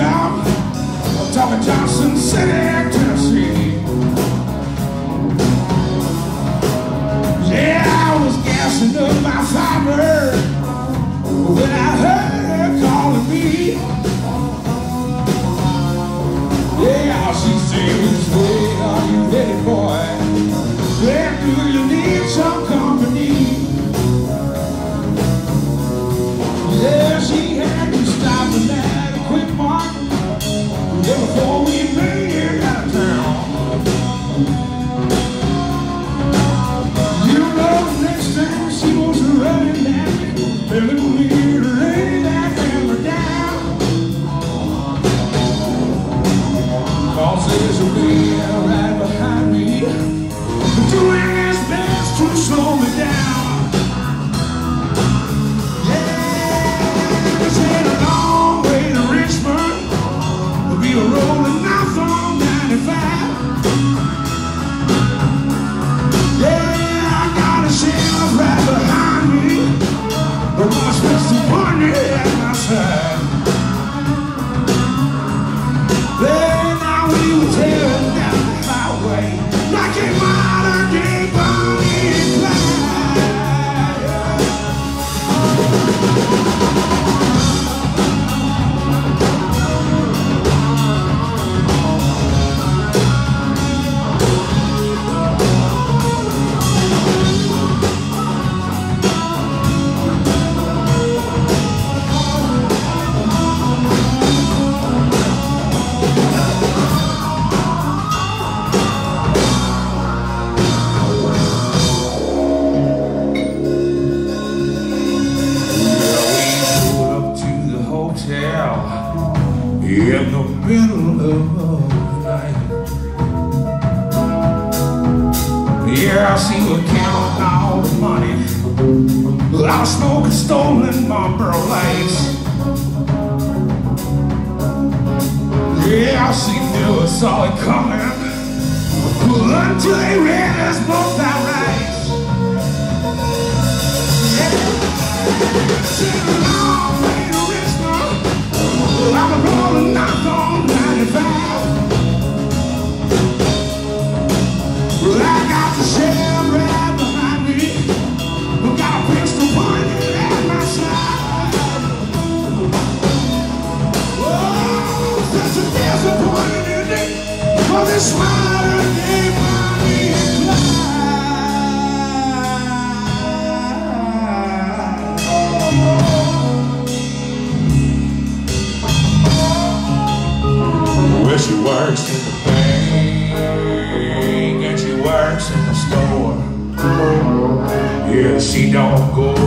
south of Tommy Johnson City, Tennessee. Yeah, I was gassing up my fiber. bro. works in the bank and she works in the store. Yeah, she don't go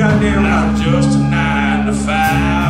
goddamn out just a nine to five.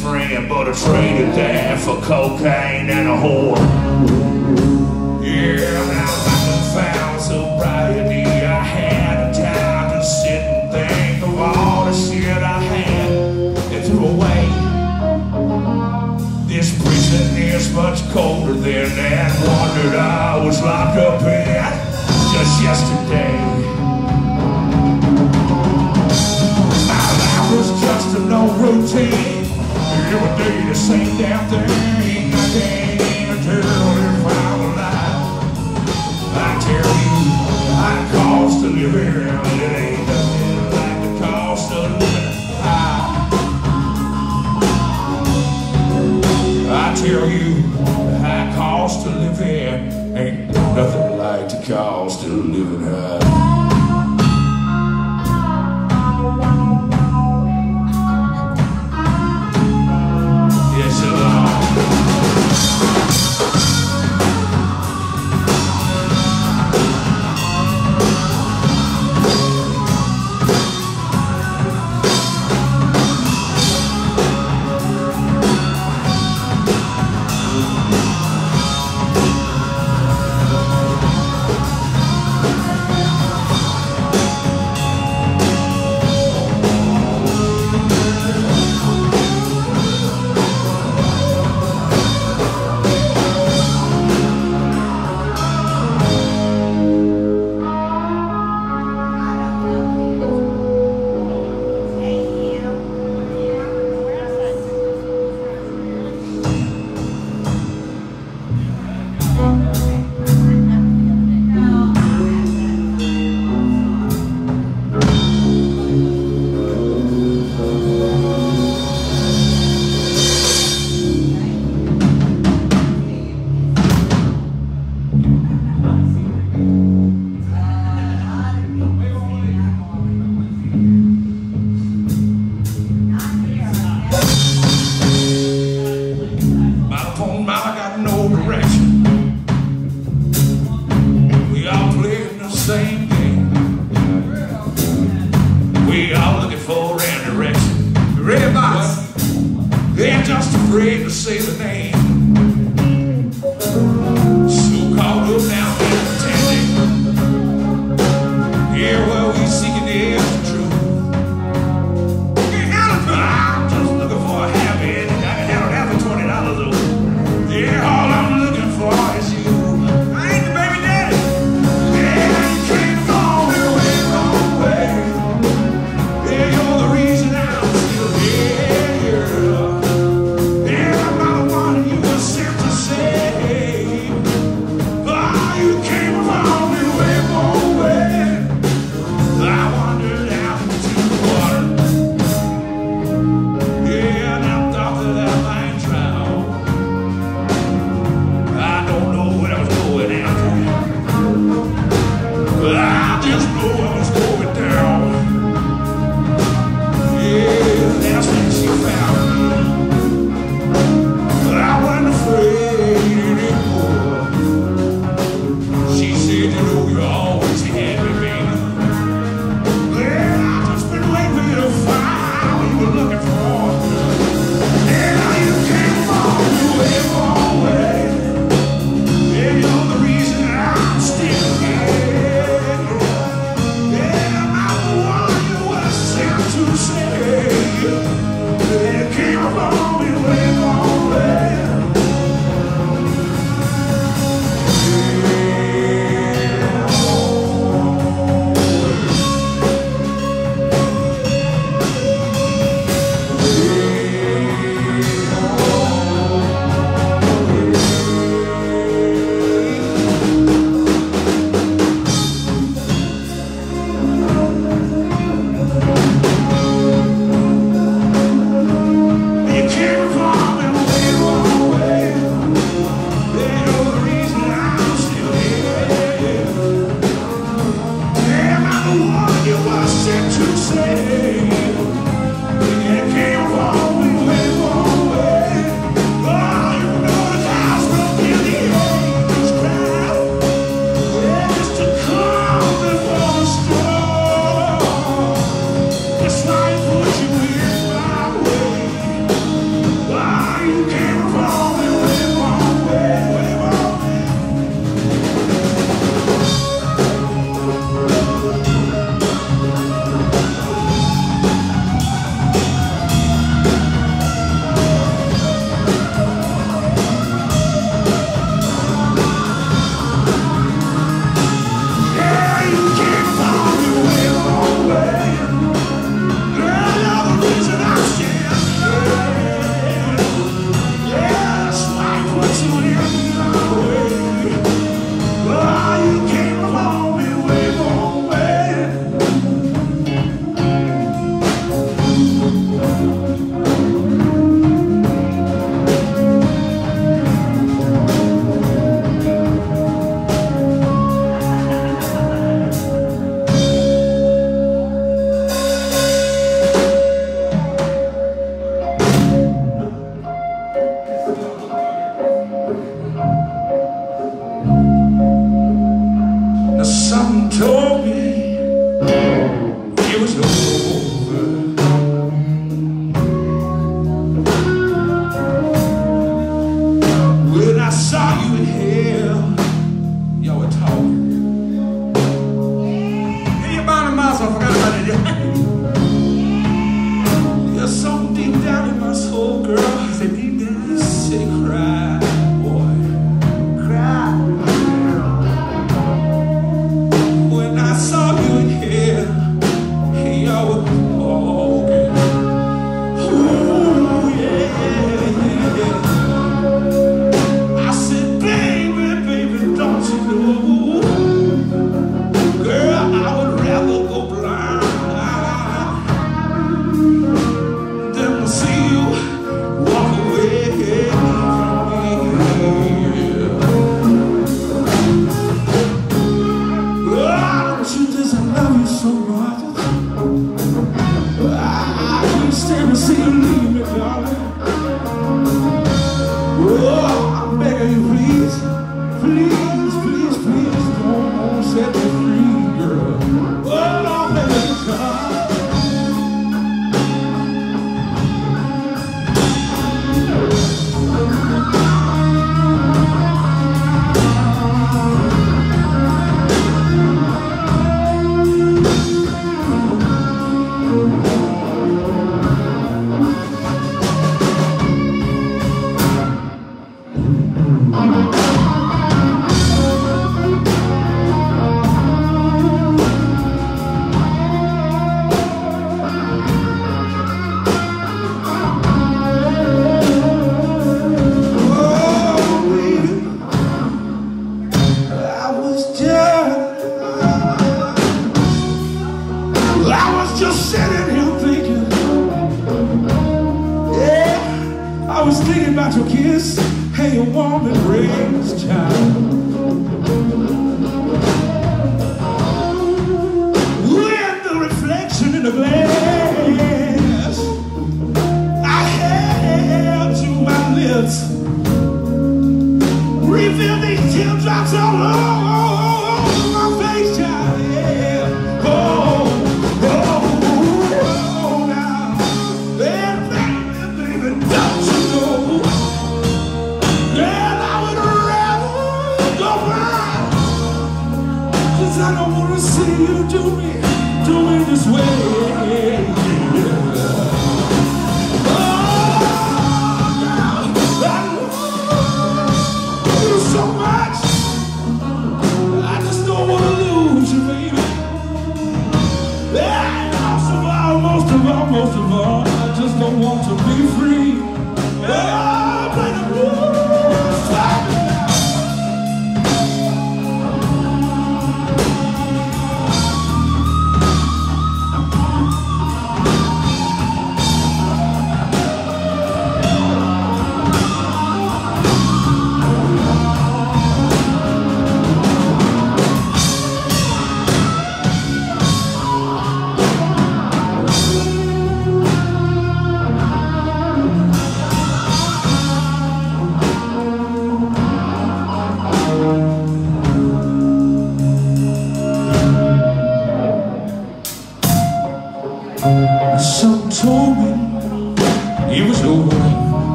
friend, but afraid to death for cocaine and a whore. Yeah, now I confound sobriety. I had a time to sit and think of all the shit I had and threw away. This prison is much colder than that wonder I was locked up in just yesterday. ain't if I'm alive. I tell you, high cost a living, and it ain't nothing like the cost of living high. I tell you, the high cost ain't nothing like the cost of living high.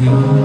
Were talking.